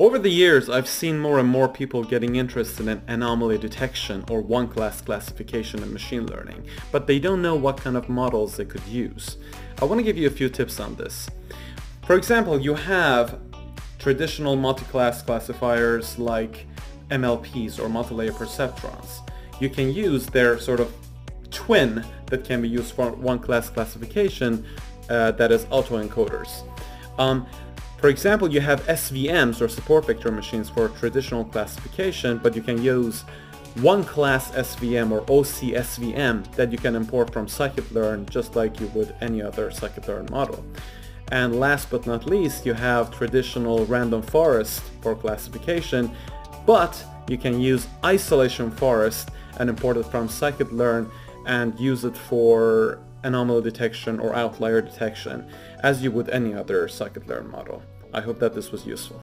Over the years, I've seen more and more people getting interested in anomaly detection or one-class classification in machine learning, but they don't know what kind of models they could use. I want to give you a few tips on this. For example, you have traditional multi-class classifiers like MLPs or multi-layer perceptrons. You can use their sort of twin that can be used for one-class classification uh, that is autoencoders. Um, for example, you have SVMs or support vector machines for traditional classification, but you can use one class SVM or OCSVM that you can import from scikit-learn just like you would any other scikit-learn model. And last but not least, you have traditional random forest for classification, but you can use isolation forest and import it from scikit-learn and use it for anomaly detection or outlier detection as you would any other scikit-learn model. I hope that this was useful.